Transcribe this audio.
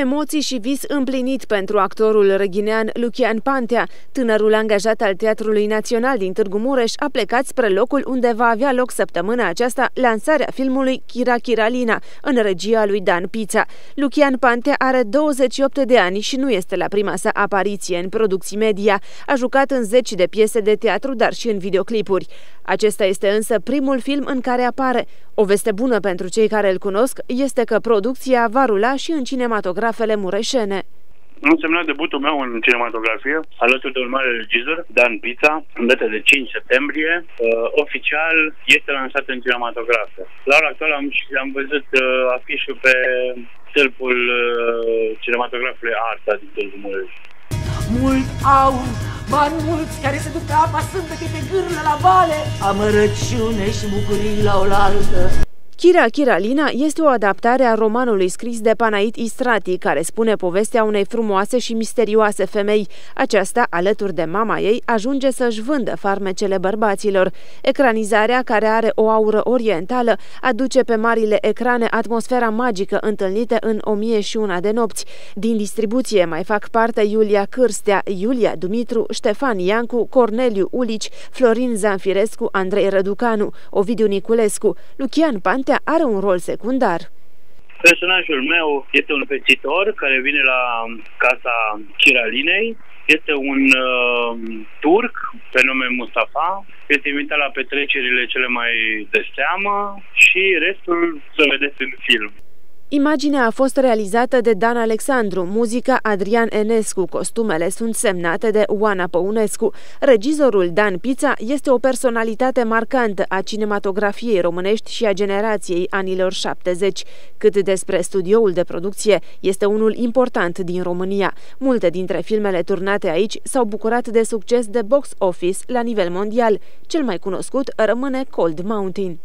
Emoții și vis împlinit pentru actorul reghinean Lucian Pantea. Tânărul angajat al Teatrului Național din Târgu Mureș a plecat spre locul unde va avea loc săptămâna aceasta lansarea filmului Chira Chiralina, în regia lui Dan Pizza. Lucian Pantea are 28 de ani și nu este la prima sa apariție în producții media. A jucat în zeci de piese de teatru, dar și în videoclipuri. Acesta este însă primul film în care apare. O veste bună pentru cei care îl cunosc este că producția va rula și în cinematografele mureșene. Am semnat debutul meu în cinematografie, alături de un mare regizor, Dan Pizza, în data de 5 septembrie. Uh, oficial este lansat în cinematografe. La ora actuală am, am văzut uh, afișul pe stâlpul uh, cinematografului Arta din Târgu Mureș. Mult au bani mulți care se duc apa sâmbete pe gârlă la vale, amărăciune și bucurii la oaltă. Chira Chiralina este o adaptare a romanului scris de Panait Istrati, care spune povestea unei frumoase și misterioase femei. Aceasta, alături de mama ei, ajunge să-și vândă farmecele bărbaților. Ecranizarea, care are o aură orientală, aduce pe marile ecrane atmosfera magică întâlnită în O mie și una de nopți. Din distribuție mai fac parte Iulia Cârstea, Iulia Dumitru, Ștefan Iancu, Corneliu Ulici, Florin Zanfirescu, Andrei Răducanu, Ovidiu Niculescu, Lucian Pantea Acestea are un rol secundar. Personajul meu este un pețitor care vine la casa Chiralinei. Este un uh, turc pe nume Mustafa. Este invitat la petrecerile cele mai de seamă și restul să vedeți în film. Imaginea a fost realizată de Dan Alexandru, muzica Adrian Enescu, costumele sunt semnate de Oana Păunescu. Regizorul Dan Pizza este o personalitate marcantă a cinematografiei românești și a generației anilor 70. Cât despre studioul de producție, este unul important din România. Multe dintre filmele turnate aici s-au bucurat de succes de box office la nivel mondial. Cel mai cunoscut rămâne Cold Mountain.